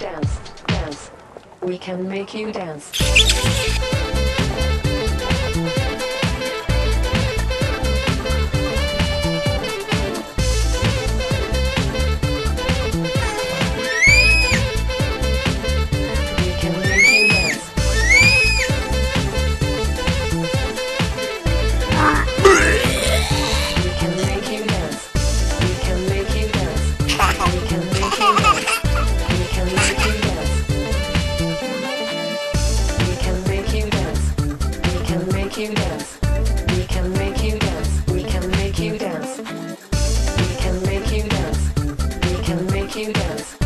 dance, dance. We can make you dance. you dance. We can make you dance. We can make you dance. We can make you dance. We can make you dance.